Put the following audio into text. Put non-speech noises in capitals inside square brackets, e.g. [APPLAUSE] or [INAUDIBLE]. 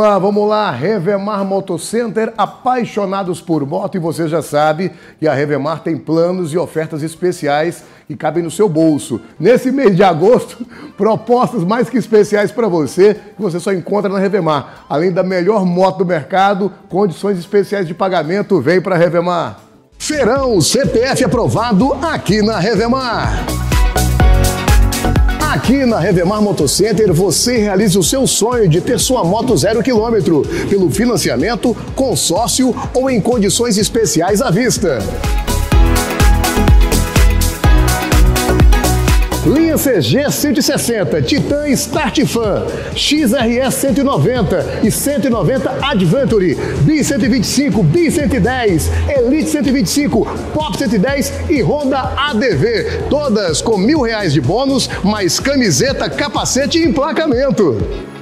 Ah, vamos lá, Revemar Motocenter, apaixonados por moto e você já sabe que a Revemar tem planos e ofertas especiais que cabem no seu bolso. Nesse mês de agosto, [LAUGHS] propostas mais que especiais para você que você só encontra na Revemar. Além da melhor moto do mercado, condições especiais de pagamento, vem para a Revemar. Feirão CPF aprovado aqui na Revemar. Aqui na Revemar Motocenter você realiza o seu sonho de ter sua moto zero quilômetro pelo financiamento, consórcio ou em condições especiais à vista. Linha CG 160, Titan Start Fan, XRS 190 e 190 Adventure, B 125, B 110, Elite 125, Pop 110 e Honda ADV. Todas com mil reais de bônus, mais camiseta, capacete e emplacamento.